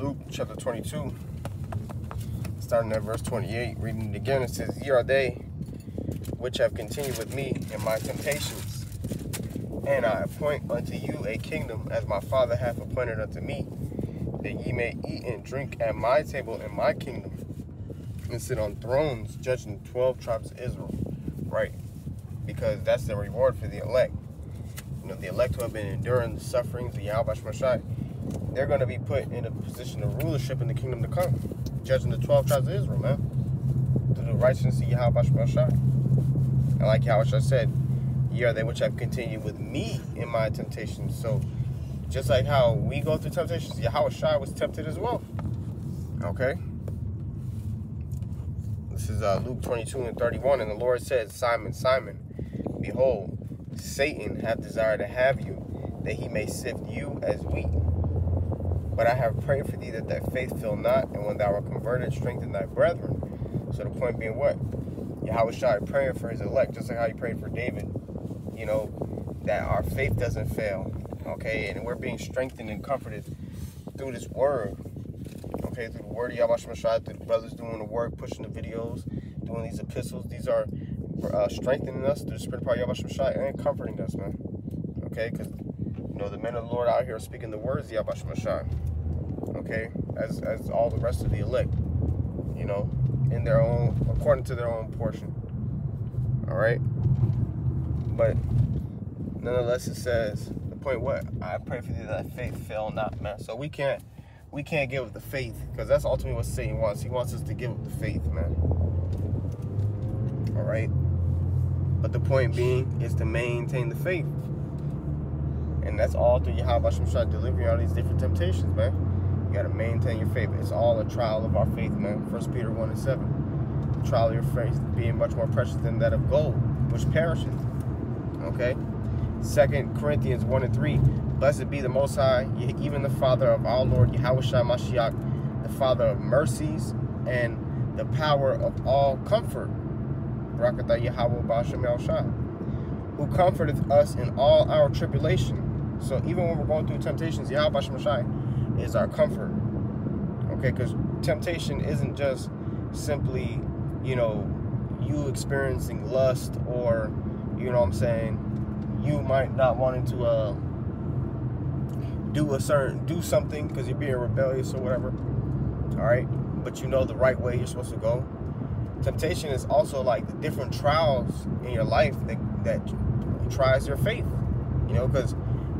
Luke chapter 22, starting at verse 28, reading it again, it says, Ye are they which have continued with me in my temptations. And I appoint unto you a kingdom as my Father hath appointed unto me, that ye may eat and drink at my table in my kingdom, and sit on thrones judging 12 tribes of Israel. Right? Because that's the reward for the elect. You know, the elect who have been enduring the sufferings of Yahweh Shemashai, they're going to be put in a position of rulership in the kingdom to come, judging the 12 tribes of Israel, man. Through the righteousness of Yahweh Shemashai. And like Yahweh said, ye are they which have continued with me in my temptations. So, just like how we go through temptations, Yahweh Shai was tempted as well. Okay? This is uh, Luke 22 and 31. And the Lord said, Simon, Simon, behold, Satan hath desired to have you, that he may sift you as wheat. But I have prayed for thee that thy faith fail not, and when thou art converted, strengthen thy brethren. So the point being what? Yahweh Shai praying for his elect, just like how he prayed for David, you know, that our faith doesn't fail. Okay, and we're being strengthened and comforted through this word. Okay, through the word of Yahweh Shai, through the brothers doing the work, pushing the videos, doing these epistles. These are uh, strengthening us through the spirit of Yahweh Shai and comforting us, man. Okay, because you know the men of the Lord out here are speaking the words of Yahweh Shai. Okay, as as all the rest of the elect, you know, in their own according to their own portion. All right, but nonetheless, it says the point. What I pray for thee that faith fail not, man. So we can't we can't give up the faith because that's ultimately what Satan wants. He wants us to give up the faith, man. All right. But the point being is to maintain the faith. And that's all through Yahweh Shemshah delivering all these different temptations, man. You got to maintain your faith. It's all a trial of our faith, man. First Peter 1 and 7. The trial of your faith being much more precious than that of gold, which perisheth. Okay? Second Corinthians 1 and 3. Blessed be the Most High, even the Father of our Lord Yahweh Mashiach, the Father of mercies and the power of all comfort. Yahweh who comforteth us in all our tribulation. So even when we're going through temptations, Yahweh Shai is our comfort. Okay, because temptation isn't just simply, you know, you experiencing lust or, you know what I'm saying, you might not wanting to uh, do a certain, do something because you're being rebellious or whatever. All right, but you know the right way you're supposed to go. Temptation is also like the different trials in your life that, that tries your faith, you know, because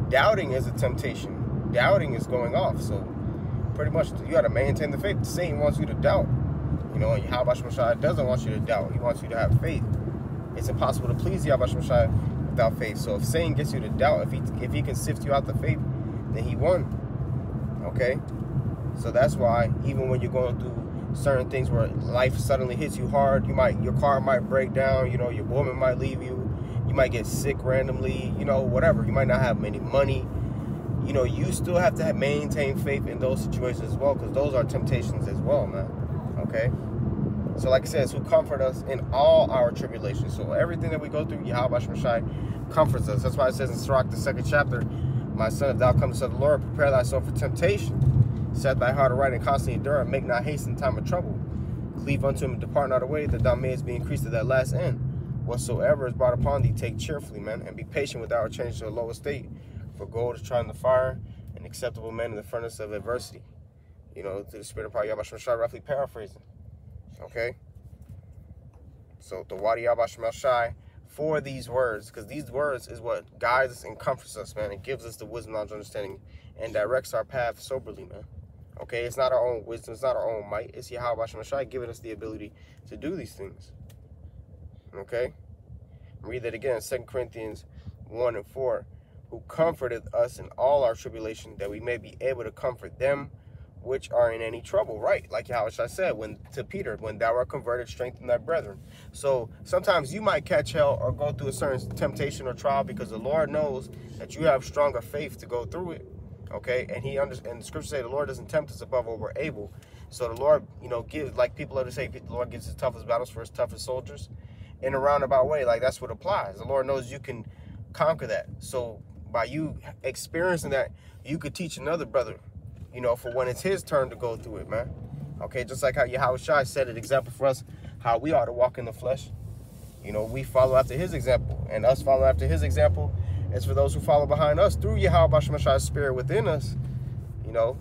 doubting is a temptation doubting is going off. So pretty much you got to maintain the faith. Satan wants you to doubt. You know, and Yahweh Shai doesn't want you to doubt. He wants you to have faith. It's impossible to please Yahweh Shai without faith. So if Satan gets you to doubt, if he if he can sift you out the faith, then he won. Okay? So that's why even when you're going through certain things where life suddenly hits you hard, you might your car might break down, you know, your woman might leave you, you might get sick randomly, you know, whatever. You might not have any money you know, you still have to have, maintain faith in those situations as well, because those are temptations as well, man. Okay? So, like I said, who comfort us in all our tribulations. So, everything that we go through, Yahweh Shai comforts us. That's why it says in Sirach, the second chapter, My son, if thou comest to the Lord, prepare thyself for temptation. Set thy heart aright and constantly endure, and make not haste in time of trouble. Cleave unto him and depart not away, that thou mayest be increased to that last end. Whatsoever is brought upon thee, take cheerfully, man, and be patient with our change to a lower state for gold is in the fire, and acceptable men in the furnace of adversity. You know, to the spirit of power, Shai, roughly paraphrasing. Okay? So, the Wadi Yahweh Shai for these words, because these words is what guides us and comforts us, man. It gives us the wisdom, knowledge, understanding, and directs our path soberly, man. Okay? It's not our own wisdom, it's not our own might. It's Yahweh Shai giving us the ability to do these things. Okay? Read that again, 2 Corinthians 1 and 4 who comforteth us in all our tribulation, that we may be able to comfort them which are in any trouble. Right, like how I said when to Peter, when thou art converted, strengthen thy brethren. So sometimes you might catch hell or go through a certain temptation or trial because the Lord knows that you have stronger faith to go through it. Okay, and he under and the scriptures say the Lord doesn't tempt us above what we're able. So the Lord, you know, gives like people love to say, the Lord gives his toughest battles for his toughest soldiers. In a roundabout way, like that's what applies. The Lord knows you can conquer that. So by you experiencing that, you could teach another brother you know, for when it's his turn to go through it, man. Okay, just like how Yahushua set an example for us, how we ought to walk in the flesh. You know, we follow after his example, and us follow after his example is for those who follow behind us through Yahweh Shemashai's spirit within us, you know,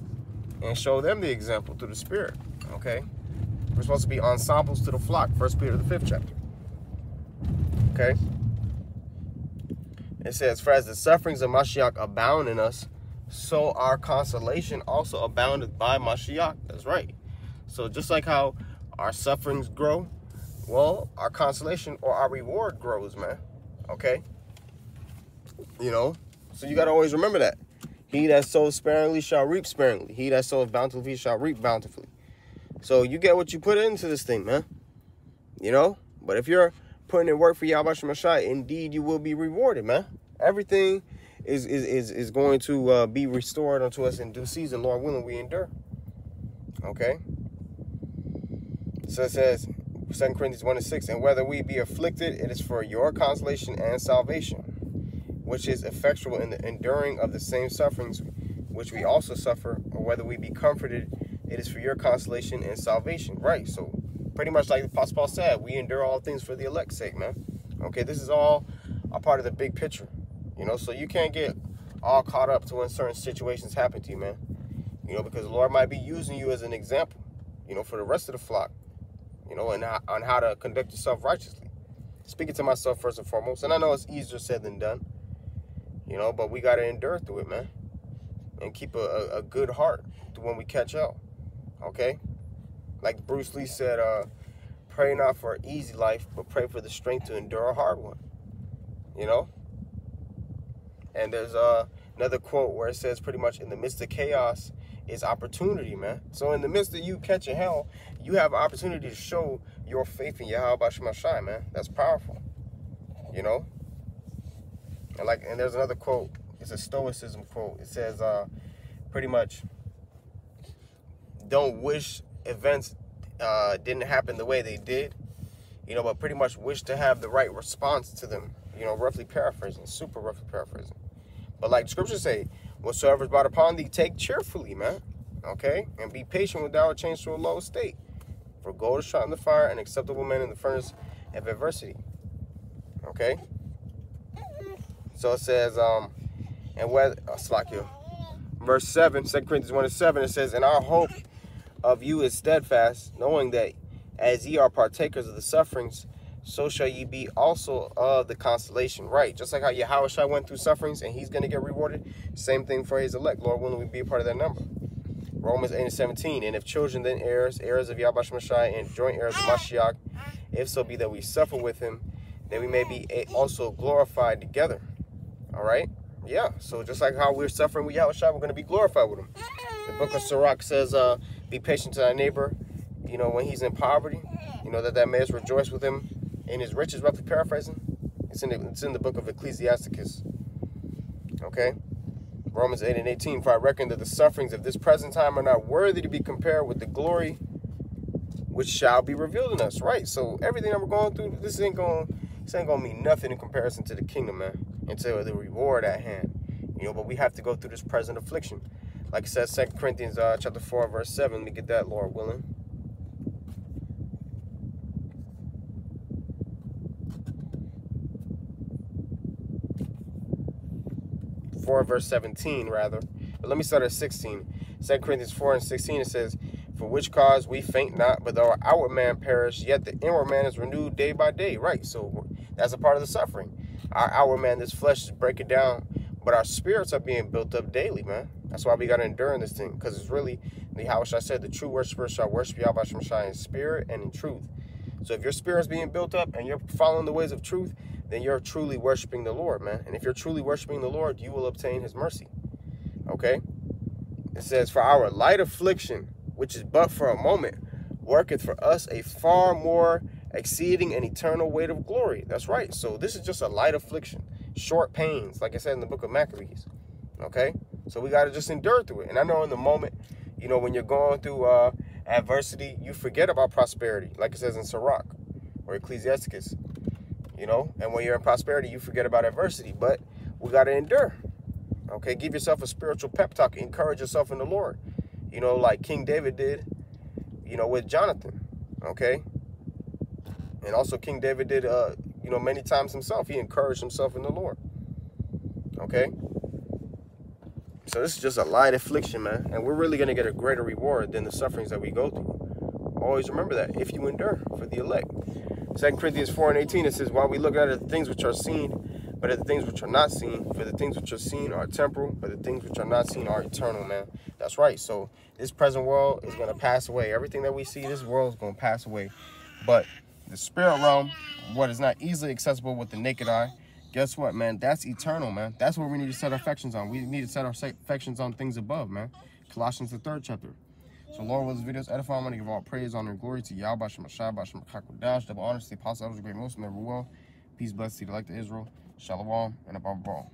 and show them the example through the spirit. Okay? We're supposed to be ensamples to the flock, First Peter the fifth chapter. Okay? It says, For as the sufferings of Mashiach abound in us, so our consolation also abounded by Mashiach. That's right. So just like how our sufferings grow, well, our consolation or our reward grows, man. Okay? You know? So you got to always remember that. He that sows sparingly shall reap sparingly. He that sows bountifully shall reap bountifully. So you get what you put into this thing, man. You know? But if you're putting in work for Yahweh Shemashai, indeed you will be rewarded, man. Everything is is is, is going to uh, be restored unto us in due season, Lord willing, we endure. Okay? So it says, 2 Corinthians 1 and 6, and whether we be afflicted, it is for your consolation and salvation, which is effectual in the enduring of the same sufferings which we also suffer, or whether we be comforted, it is for your consolation and salvation. Right. So pretty much like the Apostle Paul said, we endure all things for the elect's sake, man. Okay, this is all a part of the big picture. You know, so you can't get all caught up to when certain situations happen to you, man. You know, because the Lord might be using you as an example, you know, for the rest of the flock, you know, and on how to conduct yourself righteously. Speaking to myself first and foremost, and I know it's easier said than done, you know, but we got to endure through it, man, and keep a, a, a good heart when we catch up okay? Like Bruce Lee said, uh, pray not for an easy life, but pray for the strength to endure a hard one. You know? And there's uh, another quote where it says pretty much in the midst of chaos is opportunity, man. So in the midst of you catching hell, you have opportunity to show your faith in Yahweh Shai, man. That's powerful. You know? And like and there's another quote, it's a stoicism quote. It says uh pretty much don't wish events uh, didn't happen the way they did, you know, but pretty much wish to have the right response to them, you know, roughly paraphrasing, super roughly paraphrasing. But like scriptures say, whatsoever is brought upon thee, take cheerfully, man. Okay? And be patient without change to a low state. For gold is shot in the fire, and acceptable men in the furnace of adversity. Okay? So it says, um, and whether, oh, slack you. Verse 7, 2 Corinthians 1 and 7, it says, And our hope of you is steadfast, knowing that as ye are partakers of the sufferings, so shall ye be also of the consolation. Right. Just like how Yahweh went through sufferings and he's going to get rewarded. Same thing for his elect. Lord willing, we be a part of that number. Romans 8 and 17. And if children, then heirs, heirs of Yahweh and joint heirs of Mashiach, if so be that we suffer with him, then we may be also glorified together. All right? Yeah. So just like how we're suffering with Yahweh we're going to be glorified with him. The book of Sirach says, uh, be patient to thy neighbor, you know, when he's in poverty, you know, that that mayest rejoice with him in his riches, roughly paraphrasing. It's in the, it's in the book of Ecclesiasticus. Okay? Romans 8 and 18, for I reckon that the sufferings of this present time are not worthy to be compared with the glory which shall be revealed in us. Right. So everything that we're going through, this ain't going this ain't gonna mean nothing in comparison to the kingdom, man. And to the reward at hand. You know, but we have to go through this present affliction. Like I said, Second Corinthians uh, chapter 4, verse 7. Let me get that, Lord willing. Four verse 17 rather. But let me start at 16. 2 Corinthians 4 and 16 it says, For which cause we faint not, but though our outward man perish, yet the inward man is renewed day by day. Right. So that's a part of the suffering. Our outward man, this flesh is breaking down, but our spirits are being built up daily, man. That's why we got to endure in this thing, because it's really, the how I said, the true worshiper shall worship Yahweh Shemashai in spirit and in truth. So if your spirit is being built up and you're following the ways of truth, then you're truly worshiping the Lord, man. And if you're truly worshiping the Lord, you will obtain his mercy. Okay? It says, For our light affliction, which is but for a moment, worketh for us a far more exceeding and eternal weight of glory. That's right. So this is just a light affliction, short pains, like I said in the book of Maccabees. Okay? So we got to just endure through it. And I know in the moment, you know, when you're going through uh, adversity, you forget about prosperity, like it says in Sirach or Ecclesiasticus, you know. And when you're in prosperity, you forget about adversity. But we got to endure. Okay, give yourself a spiritual pep talk. Encourage yourself in the Lord. You know, like King David did, you know, with Jonathan. Okay. And also King David did, uh, you know, many times himself. He encouraged himself in the Lord. Okay. So this is just a light affliction, man. And we're really going to get a greater reward than the sufferings that we go through. Always remember that if you endure for the elect. Second Corinthians 4 and 18, it says, While we look at the things which are seen, but at the things which are not seen, for the things which are seen are temporal, but the things which are not seen are eternal, man. That's right. So this present world is going to pass away. Everything that we see, this world is going to pass away. But the spirit realm, what is not easily accessible with the naked eye, guess what, man? That's eternal, man. That's what we need to set our affections on. We need to set our affections on things above, man. Colossians, the third chapter. So, Lord, with this video is edifying. I'm going to give all praise, honor, and glory to Yahweh, Shemashah, Bashem, Dash, double honor to the apostle, the great Muslim, well. Peace, blessed to the elect of Israel. Shalom, and above all.